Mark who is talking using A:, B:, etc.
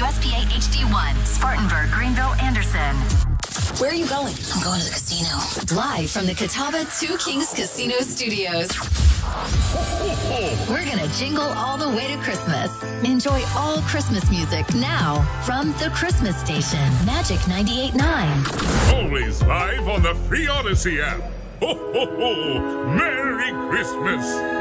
A: WSPA HD1, Spartanburg, Greenville, Anderson.
B: Where are you going?
C: I'm going to the casino.
A: Live from the Catawba Two Kings Casino Studios. We're going to jingle all the way to Christmas. Enjoy all Christmas music now from the Christmas station, Magic 98.9.
D: Always live on the Free Audacy app. Ho, ho, ho! Merry Christmas!